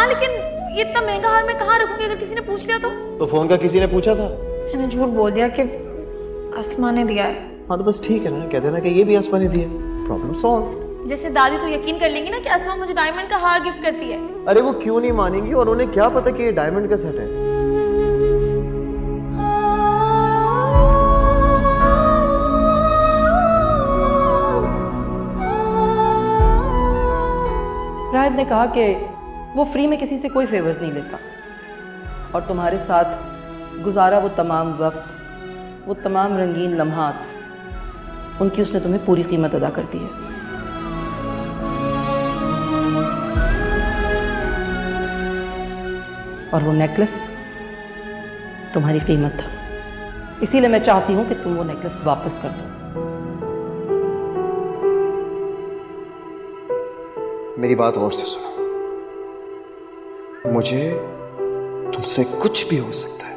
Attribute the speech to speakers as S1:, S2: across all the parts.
S1: हाँ लेकिन इतना महँगा हार मैं कहाँ रखूँगी अगर किसी ने पूछ लिया तो?
S2: तो फ़ोन का किसी ने पूछा था?
S1: मैंने झूठ बोल दिया कि आसमा ने दिया है।
S2: हाँ तो बस ठीक है ना। कहते ना कि ये भी आसमा ने दिया प्रॉब्लम सॉल्व
S1: जैसे दादी तो यकीन कर लेंगी ना कि आसमा मुझे डायमंड का हार गिफ्ट करती है।
S2: अरे वो क्यों नहीं मानेंगी और उन्हें क्या पता कि ये डायमंड का सेट है?
S3: राहत ने कहा कि वो फ्री में किसी से कोई फेवर्स नहीं लेता। और तुम्हारे साथ गुजारा वो तमाम वक्त, वो तमाम रंगीन लम्हात, उनकी उसने तुम्हें पूरी कीमत अदा कर दी है। और वो नेकलेस तुम्हारी कीमत था। इसीलिए मैं चाहती हूँ कि तुम वो नेकलेस वापस कर दो।
S2: मेरी बात गौर से सुनो। मुझे तुमसे कुछ भी हो सकता है।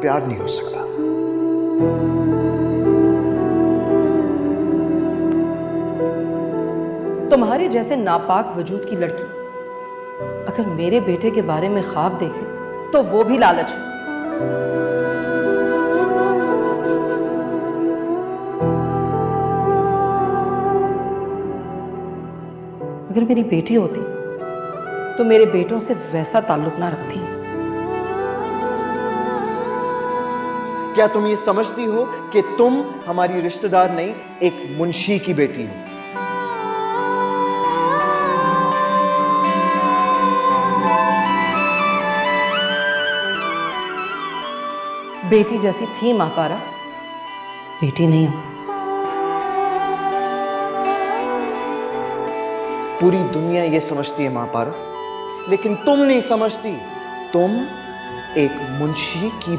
S2: प्यार नहीं हो सकता।
S3: तुम्हारे जैसे नापाक वजूद की लड़की अगर मेरे बेटे के बारे में ख्वाब देखे तो वो भी लालच है। अगर मेरी बेटी होती तो मेरे बेटों से वैसा ताल्लुक ना रखती।
S2: क्या तुम ये समझती हो कि तुम हमारी रिश्तेदार नहीं एक मुंशी की बेटी हो?
S3: बेटी जैसी थी माँ पारा बेटी नहीं हूँ।
S2: पूरी दुनिया ये समझती है माँ पारा। लेकिन तुम नहीं समझती। तुम एक मुंशी की